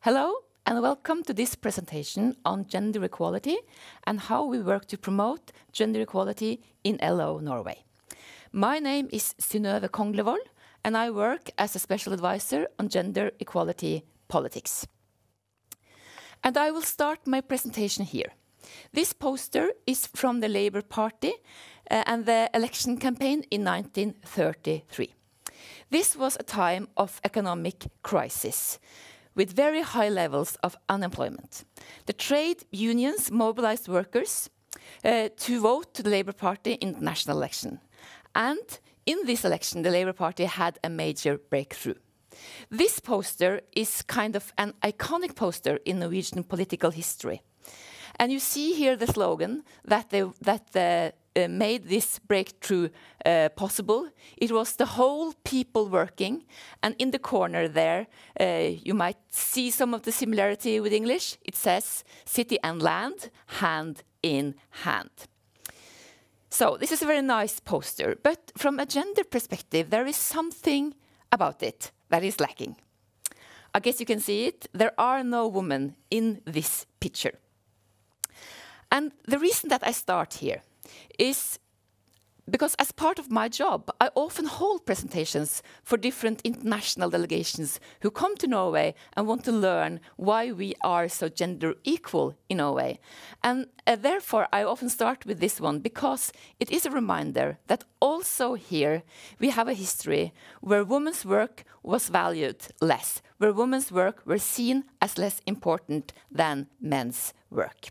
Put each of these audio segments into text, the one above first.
Hello, and welcome to this presentation on gender equality and how we work to promote gender equality in LO Norway. My name is Synnøve Konglevoll, and I work as a special advisor on gender equality politics. And I will start my presentation here. This poster is from the Labour Party uh, and the election campaign in 1933. This was a time of economic crisis with very high levels of unemployment. The trade unions mobilized workers uh, to vote to the Labour Party in the national election. And in this election, the Labour Party had a major breakthrough. This poster is kind of an iconic poster in Norwegian political history. And you see here the slogan that Uh, made this breakthrough uh, possible. It was the whole people working, and in the corner there, uh, you might see some of the similarity with English. It says, "City and land, hand in hand." So this is a very nice poster, but from a gender perspective, there is something about it that is lacking. I guess you can see it. There are no women in this picture. And the reason that I start here is because as part of my job, I often hold presentations for different international delegations who come to Norway and want to learn why we are so gender equal in Norway. And uh, therefore, I often start with this one because it is a reminder that also here we have a history where women's work was valued less, where women's work were seen as less important than men's work.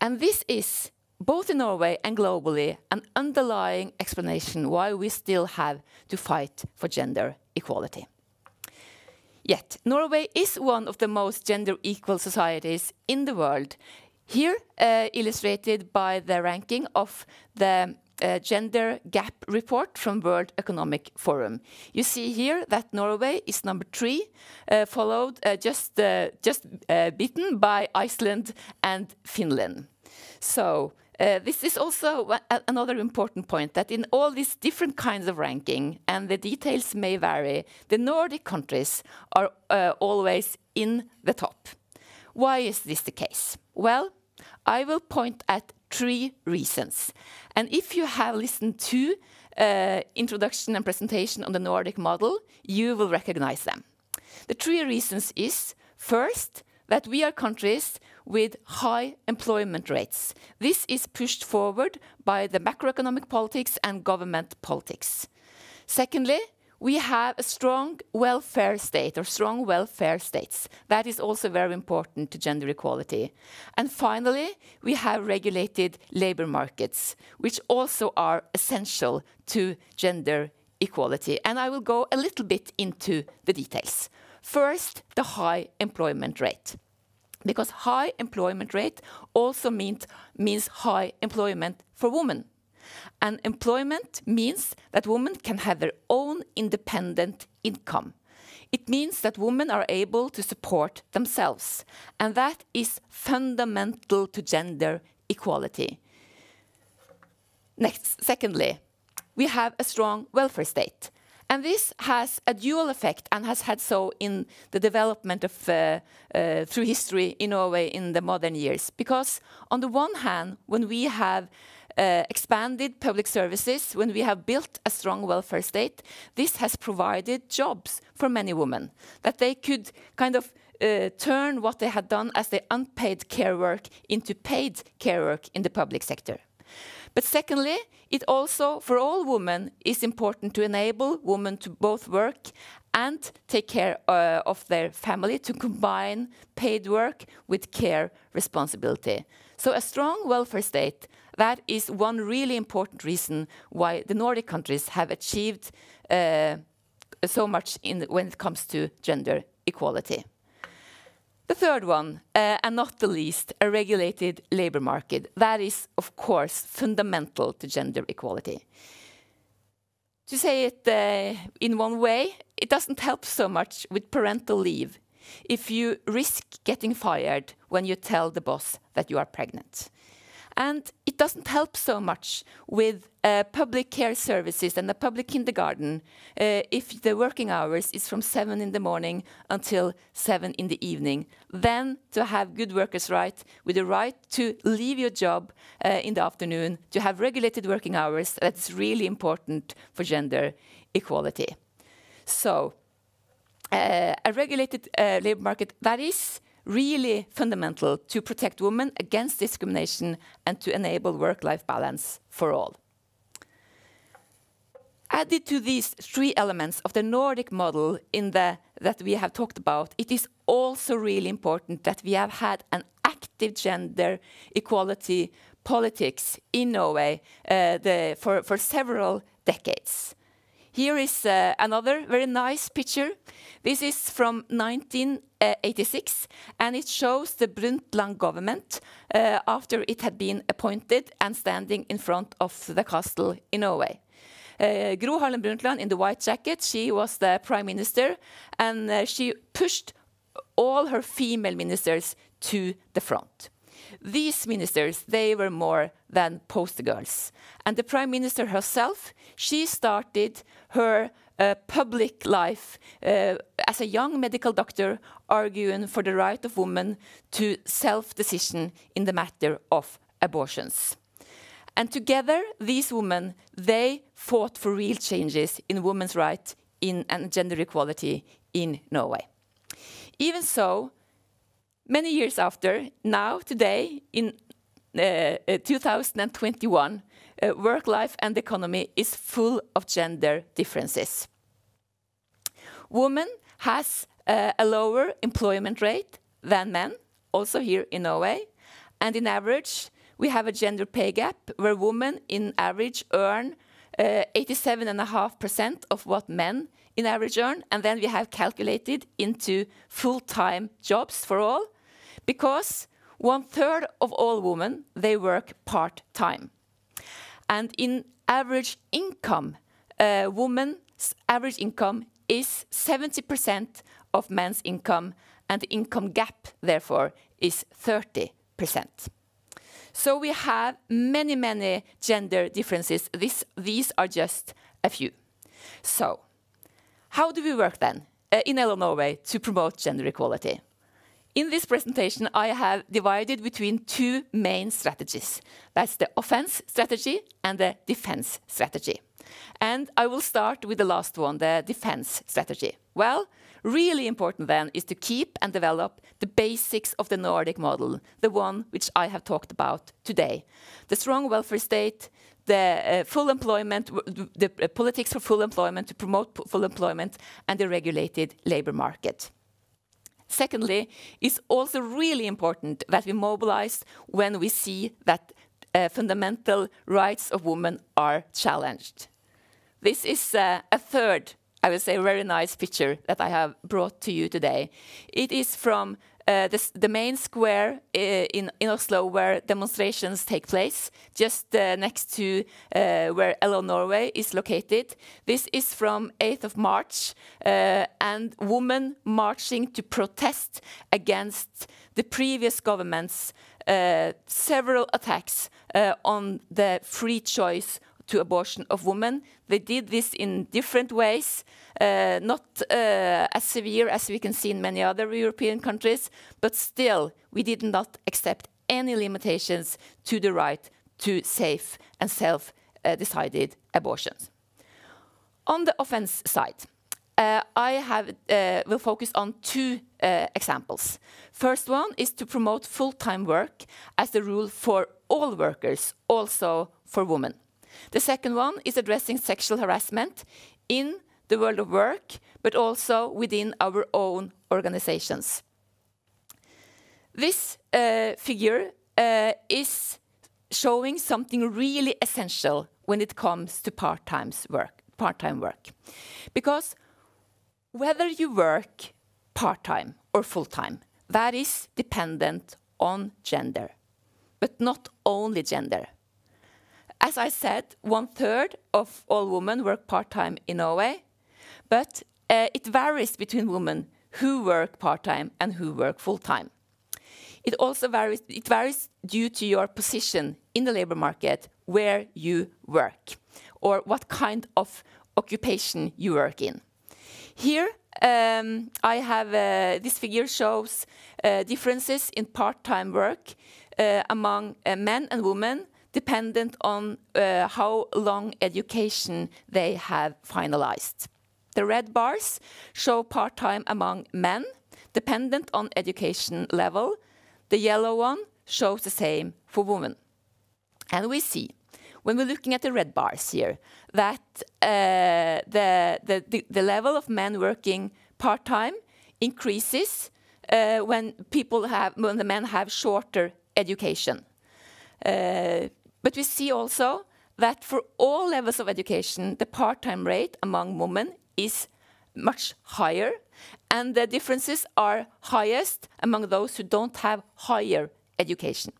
And this is, both in Norway and globally, an underlying explanation why we still have to fight for gender equality. Yet Norway is one of the most gender equal societies in the world. Here, uh, illustrated by the ranking of the uh, Gender Gap Report from World Economic Forum. You see here that Norway is number three, uh, followed just just beaten by Iceland and Finland. Uh, this is also another important point that in all these different kinds of ranking, and the details may vary, the Nordic countries are uh, always in the top. Why is this the case? Well, I will point at three reasons. And if you have listened to uh, introduction and presentation on the Nordic model, you will recognize them. The three reasons is, first, that we are countries with high employment rates. This is pushed forward by the macroeconomic politics and government politics. Secondly, we have a strong welfare state or strong welfare states. That is also very important to gender equality. And finally, we have regulated labor markets, which also are essential to gender equality. And I will go a little bit into the details. First, the high employment rate, because high employment rate also means means high employment for women. And employment means that women can have their own independent income. It means that women are able to support themselves, and that is fundamental to gender equality. Next, secondly, we have a strong welfare state, and this has a dual effect and has had so in the development of uh, uh, through history in Norway in the modern years. Because on the one hand, when we have uh, expanded public services, when we have built a strong welfare state, this has provided jobs for many women, that they could kind of turn what they had done as the unpaid care work into paid care work in the public sector. But secondly, it also, for all women, is important to enable women to both work and take care uh, of their family, to combine paid work with care responsibility. So a strong welfare state, that is one really important reason why the Nordic countries have achieved uh, so much when it comes to gender equality. The third one, uh, and not the least, a regulated labor market. That is, of course, fundamental to gender equality. To say it uh, in one way, it doesn't help so much with parental leave if you risk getting fired when you tell the boss that you are pregnant. And it doesn't help so much with uh, public care services and the public kindergarten uh, if the working hours is from 7 in the morning until 7 in the evening. Then to have good workers' right with the right to leave your job uh, in the afternoon, to have regulated working hours, that's really important for gender equality. So uh, a regulated uh, labor market that is really fundamental to protect women against discrimination and to enable work-life balance for all. Added to these three elements of the Nordic model the, that we have talked about, it is also really important that we have had an active gender equality politics in Norway uh, the, for, for several decades. Here is uh, another very nice picture. This is from 1986, and it shows the Brundtland government uh, after it had been appointed and standing in front of the castle in Norway. Uh, Gro Harlem Brundtland in the white jacket, she was the prime minister, and uh, she pushed all her female ministers to the front. These ministers, they were more than poster girls. And the prime minister herself, she started her uh, public life uh, as a young medical doctor arguing for the right of women to self-decision in the matter of abortions. And together, these women, they fought for real changes in women's rights in, and gender equality in Norway. Even so, many years after, now, today, in uh, uh 2021, uh, work life and economy is full of gender differences. Women has uh, a lower employment rate than men, also here in Norway, and in average, we have a gender pay gap where women in average earn 87.5% uh, of what men in average earn, and then we have calculated into full-time jobs for all, because one third of all women, they work part-time. And in average income, uh, woman's average income is 70% of men's income, and the income gap, therefore, is 30%. So we have many, many gender differences. This, these are just a few. So how do we work then uh, in Norway to promote gender equality? In this presentation, I have divided between two main strategies. That's the offense strategy and the defense strategy. And I will start with the last one, the defense strategy. Well, really important then is to keep and develop the basics of the Nordic model, the one which I have talked about today. The strong welfare state, the uh, full employment, the uh, politics for full employment to promote full employment, and the regulated labor market. Secondly, it's also really important that we mobilize when we see that uh, fundamental rights of women are challenged. This is uh, a third, I would say, very nice picture that I have brought to you today. It is from uh, the main square uh, in, in Oslo where demonstrations take place, just uh, next to uh, where LO Norway is located. This is from 8th of March, uh, and women marching to protest against the previous government's uh, several attacks on the free choice to abortion of women. They did this in different ways, uh, not uh, as severe as we can see in many other European countries, but still, we did not accept any limitations to the right to safe and self-decided abortions. On the offense side, uh, I have, uh, will focus on two uh, examples. First one is to promote full-time work as the rule for all workers, also for women. The second one is addressing sexual harassment in the world of work, but also within our own organizations. This uh, figure uh, is showing something really essential when it comes to part-time work, part-time work. Because whether you work part-time or full-time, that is dependent on gender, but not only gender. As I said, one third of all women work part-time in Norway, but uh, it varies between women who work part-time and who work full-time. It also varies, it varies due to your position in the labor market, where you work, or what kind of occupation you work in. Here, um, I have uh, this figure shows uh, differences in part-time work uh, among uh, men and women dependent on uh, how long education they have finalized. The red bars show part-time among men, dependent on education level. The yellow one shows the same for women. And we see, when we're looking at the red bars here, that uh, the, the, the, level of men working part-time increases uh, when people have, when the men have shorter education. Uh, but we see also that for all levels of education, the part-time rate among women is much higher, and the differences are highest among those who don't have higher education.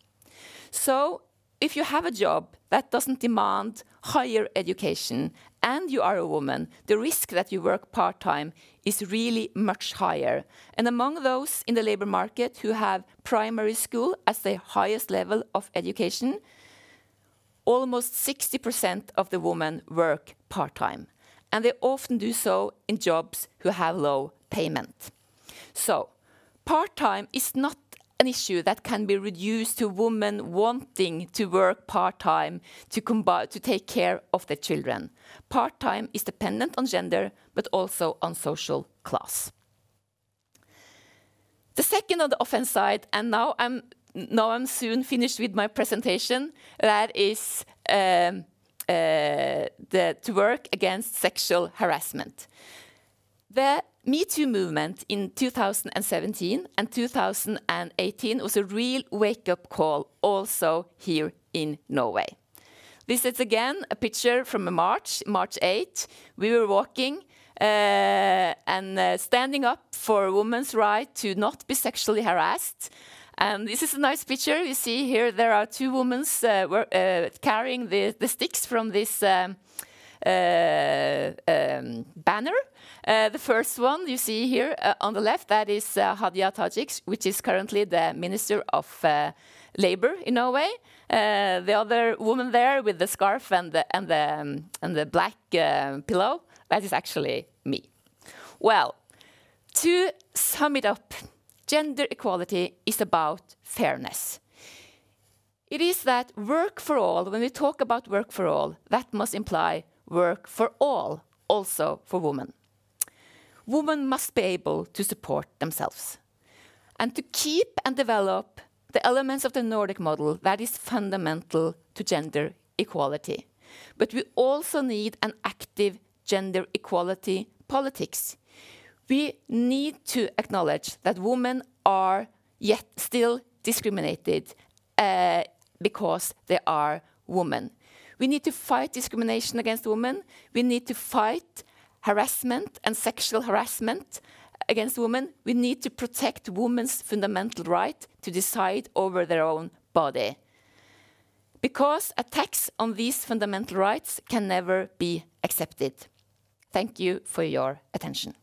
So if you have a job that doesn't demand higher education and you are a woman, the risk that you work part-time is really much higher. And among those in the labor market who have primary school as the highest level of education, almost 60% of the women work part-time, and they often do so in jobs who have low payment. So part-time is not an issue that can be reduced to women wanting to work part-time to, to take care of their children. Part-time is dependent on gender, but also on social class. The second on the offense side, and now I'm now I'm soon finished with my presentation. That is um, uh, the, to work against sexual harassment. The Me Too movement in 2017 and 2018 was a real wake-up call also here in Norway. This is again a picture from March, March 8. We were walking uh, and uh, standing up for women's right to not be sexually harassed. And this is a nice picture. You see here there are two women uh, uh, carrying the, the, sticks from this um, uh, um, banner. Uh, the first one you see here uh, on the left, that is uh, Hadia Tajik, which is currently the Minister of Labour in Norway. the other woman there with the scarf and the, and the, um, and the black pillow, that is actually me. Well, to sum it up, gender equality is about fairness. It is that work for all, when we talk about work for all, that must imply work for all, also for women. Women must be able to support themselves. And to keep and develop the elements of the Nordic model, that is fundamental to gender equality. But we also need an active gender equality politics we need to acknowledge that women are yet still discriminated uh, because they are women. We need to fight discrimination against women. We need to fight harassment and sexual harassment against women. We need to protect women's fundamental right to decide over their own body. Because attacks on these fundamental rights can never be accepted. Thank you for your attention.